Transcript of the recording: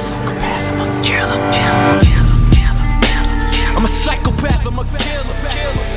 psychopath, I'm a killer, killer, killer, killer, killer. I'm a psychopath, I'm a killer, killer.